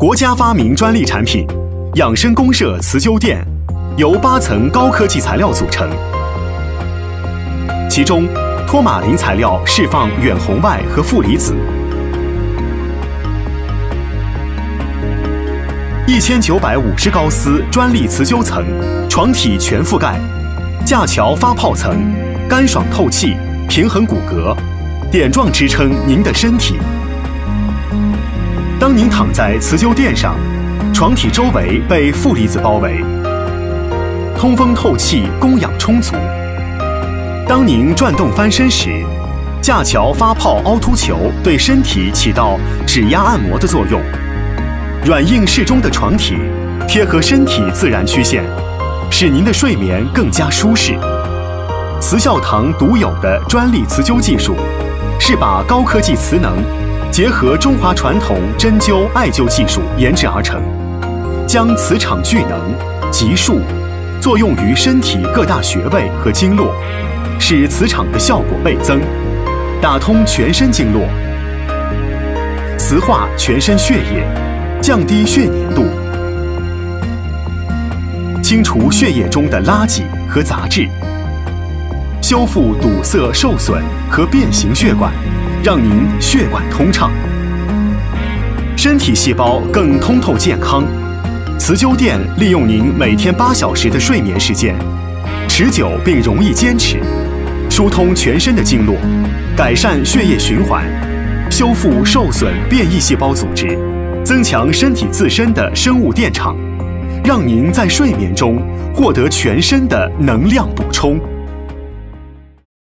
国家发明专利产品，养生公社磁灸垫，由八层高科技材料组成，其中托马林材料释放远红外和负离子，一千九百五十高丝专利磁灸层，床体全覆盖，架桥发泡层，干爽透气，平衡骨骼，点状支撑您的身体。当您躺在磁灸垫上，床体周围被负离子包围，通风透气，供氧充足。当您转动翻身时，架桥发泡凹凸球对身体起到指压按摩的作用，软硬适中的床体贴合身体自然曲线，使您的睡眠更加舒适。磁孝堂独有的专利磁灸技术，是把高科技磁能。结合中华传统针灸艾灸技术研制而成，将磁场聚能、集束作用于身体各大穴位和经络，使磁场的效果倍增，打通全身经络，磁化全身血液，降低血粘度，清除血液中的垃圾和杂质，修复堵塞、受损和变形血管。让您血管通畅，身体细胞更通透健康。磁灸垫利用您每天八小时的睡眠时间，持久并容易坚持，疏通全身的经络，改善血液循环，修复受损变异细胞组织，增强身体自身的生物电场，让您在睡眠中获得全身的能量补充。